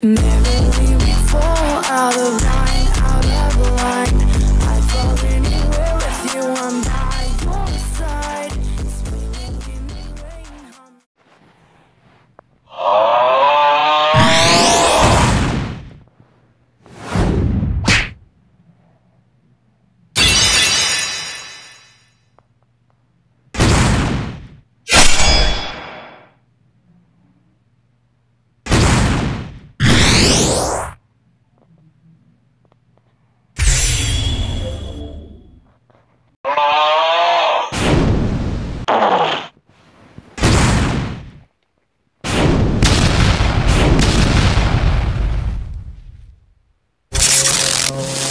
Merrily we fall out of What?